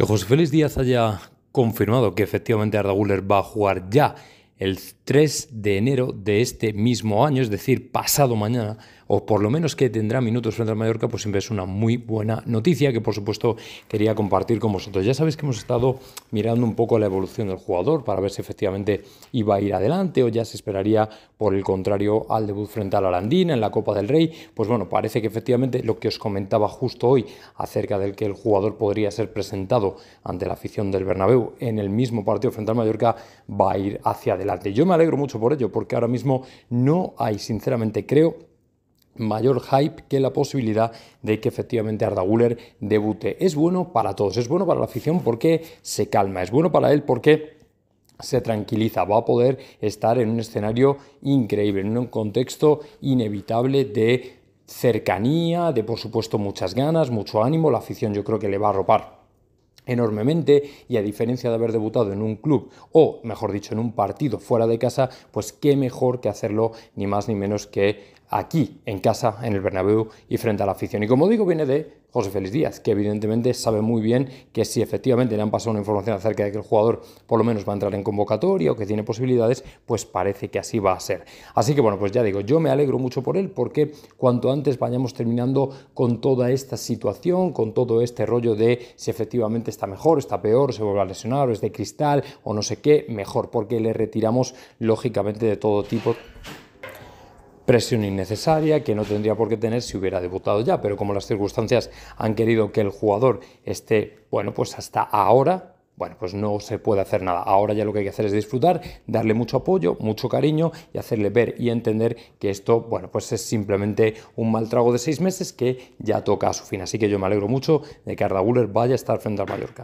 Que José Félix Díaz haya confirmado que efectivamente Arda Guller va a jugar ya el 3 de enero de este mismo año, es decir, pasado mañana, o por lo menos que tendrá minutos frente al Mallorca, pues siempre es una muy buena noticia que por supuesto quería compartir con vosotros. Ya sabéis que hemos estado mirando un poco la evolución del jugador para ver si efectivamente iba a ir adelante o ya se esperaría por el contrario al debut frente al Arandina en la Copa del Rey. Pues bueno, parece que efectivamente lo que os comentaba justo hoy acerca del que el jugador podría ser presentado ante la afición del Bernabéu en el mismo partido frente al Mallorca va a ir hacia adelante. Yo me alegro mucho por ello porque ahora mismo no hay, sinceramente creo, mayor hype que la posibilidad de que efectivamente Arda Guller debute. Es bueno para todos, es bueno para la afición porque se calma, es bueno para él porque se tranquiliza, va a poder estar en un escenario increíble, en un contexto inevitable de cercanía, de por supuesto muchas ganas, mucho ánimo, la afición yo creo que le va a arropar enormemente y a diferencia de haber debutado en un club o mejor dicho en un partido fuera de casa, pues qué mejor que hacerlo ni más ni menos que aquí en casa en el Bernabéu y frente a la afición. Y como digo, viene de José Félix Díaz, que evidentemente sabe muy bien que si efectivamente le han pasado una información acerca de que el jugador por lo menos va a entrar en convocatoria o que tiene posibilidades, pues parece que así va a ser. Así que bueno, pues ya digo, yo me alegro mucho por él porque cuanto antes vayamos terminando con toda esta situación, con todo este rollo de si efectivamente está mejor, está peor, se vuelve a lesionar, o es de cristal o no sé qué, mejor, porque le retiramos lógicamente de todo tipo presión innecesaria que no tendría por qué tener si hubiera debutado ya, pero como las circunstancias han querido que el jugador esté, bueno, pues hasta ahora, bueno, pues no se puede hacer nada. Ahora ya lo que hay que hacer es disfrutar, darle mucho apoyo, mucho cariño y hacerle ver y entender que esto, bueno, pues es simplemente un mal trago de seis meses que ya toca a su fin. Así que yo me alegro mucho de que Arda Guller vaya a estar frente al Mallorca.